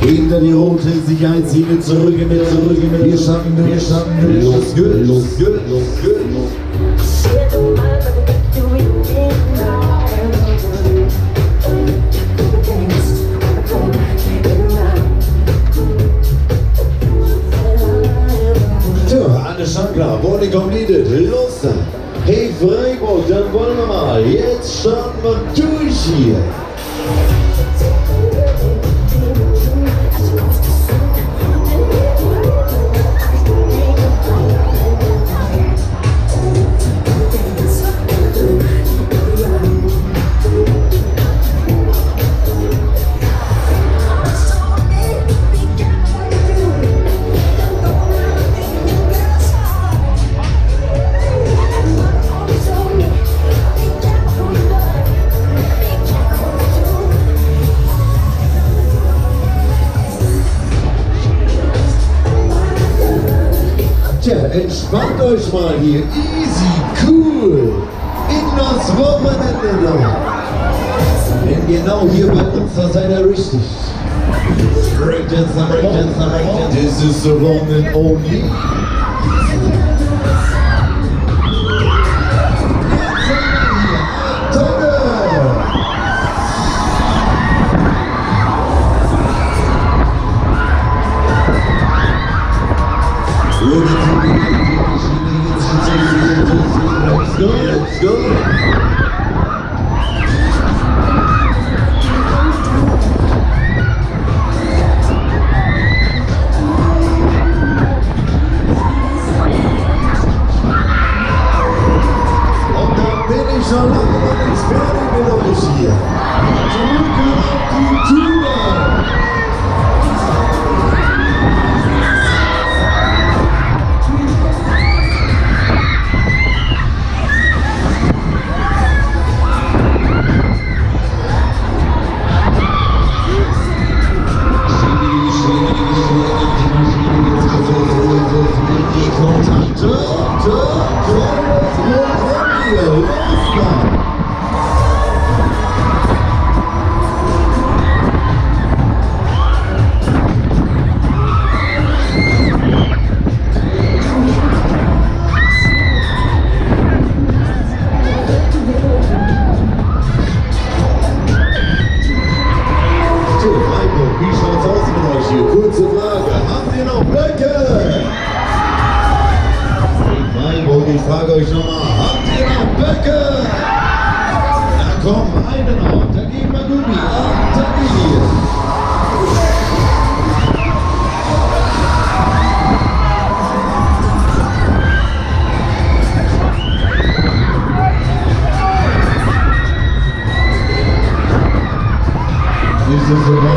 Hinter die rote Sicherheitslinie zurück, mit zurück, mit wir schaffen, wir schaffen, los geht's, los geht's, los. Schon klar, Body completed, los dann. Hey Freiburg, dann wollen wir mal, jetzt starten wir durch hier. Entspannt euch mal hier. Easy, cool. In das Wochenende noch. Denn genau hier bei uns, da seid ihr richtig. Breakdance, Breakdance, Breakdance. This is the one and only. Tonne! Let's Go, go. Ich frage euch nochmal,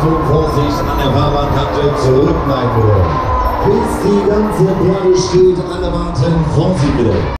Achtung, Vorsicht an der Fahrbahnkante zurückbleiben bitte. Bis die ganze Platte steht, alle warten, Vorsicht bitte.